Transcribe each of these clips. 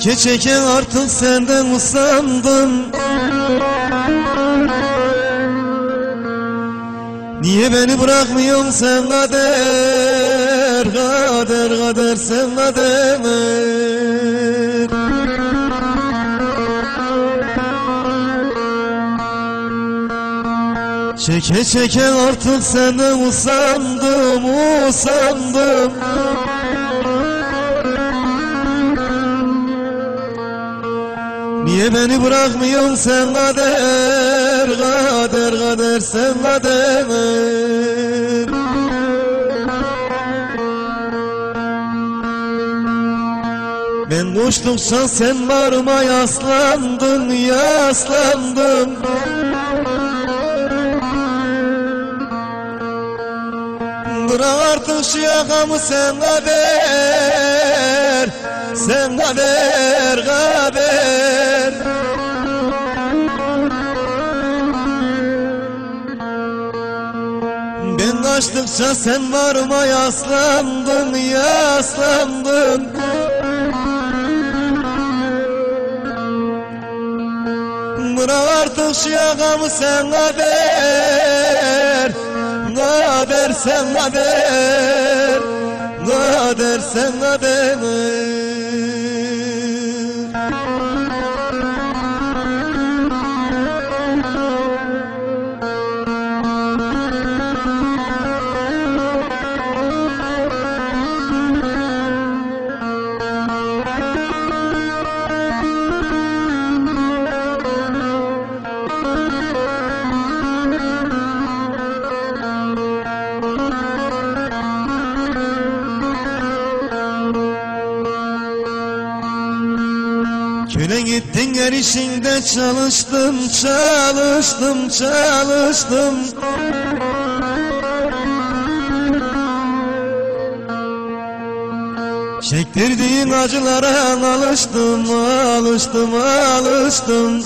Çeke çeke artık senden usandım. Niye beni bırakmıyorsun sen kader Kader kader sen kader? Çeke çeke artık senden usandım usandım Niye beni bırakmıyorsun sen kader Kader kader sen kader? Ben koştukça sen varıma yaslandın yaslandın. Bırak artık şu yakamı sen kader Sen kader kader Ben kaçtıkça sen varıma yaslandın yaslandın Bırak artık şu yakamı sen kader Kader sen kader Kader sen kader işinde çalıştım, çalıştım, çalıştım. Çektirdiğin acılara alıştım, alıştım, alıştım.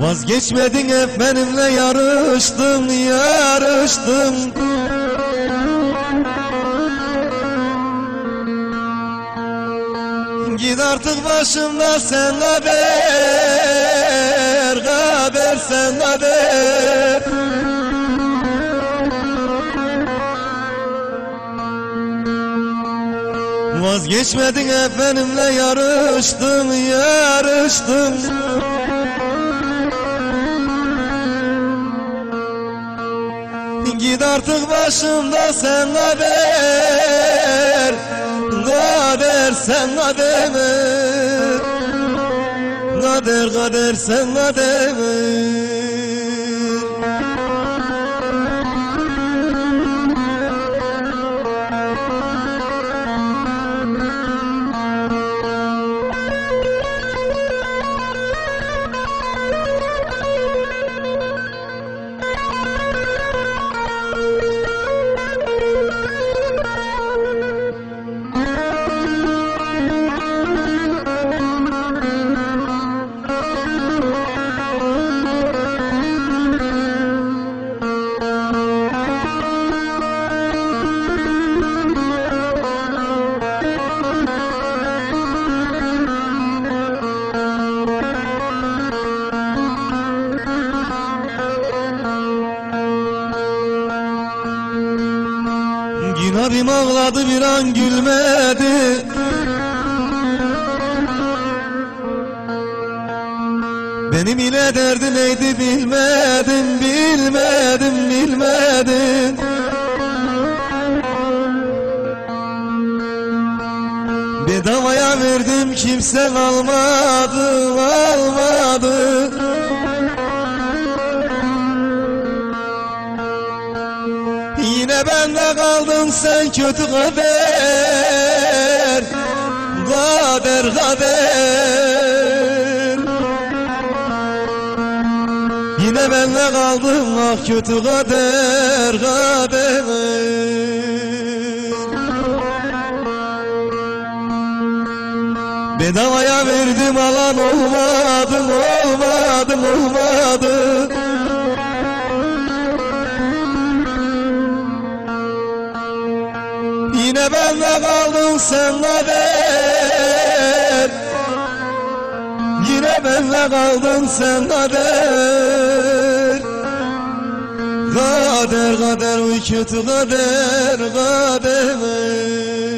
Vazgeçmedin hep benimle yarıştın, yarıştın Git artık başımda sen haber Haber sen haber. Vazgeçmedin hep benimle yarıştın yarıştın. Git artık başımda sen haber Kader sen kader Kader kader sen kader Abim ağladı bir an gülmedi. Benim ile derdi neydi bilmedim bilmedim bilmedim. Bedavaya verdim kimsen almadı almadı. Kaldın sen kötü kader Kader kader. Yine benle kaldın ah kötü kader kader. Bedavaya verdim alan olmadı olmadı olmadı Benle kaldın sen kader Yine benle kaldın sen kader Kader kader uy kötü kader kader